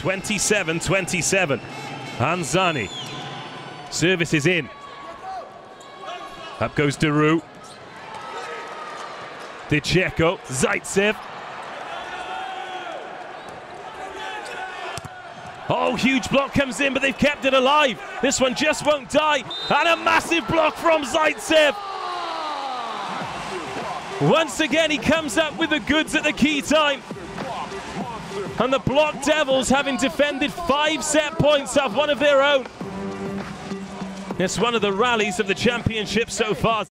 27-27. Anzani. Service is in. Up goes Daru. Dicheko. Zaytsev. Oh, huge block comes in, but they've kept it alive. This one just won't die. And a massive block from Zaytsev. Once again, he comes up with the goods at the key time. And the Block Devils, having defended five set points, have one of their own. It's one of the rallies of the championship so far.